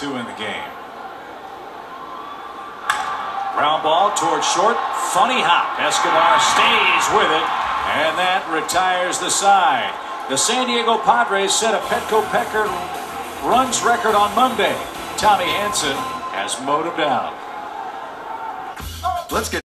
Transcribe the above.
two in the game. Ground ball towards short. Funny hop. Escobar stays with it. And that retires the side. The San Diego Padres set a Petco Pecker runs record on Monday. Tommy Hanson has mowed him down. Let's get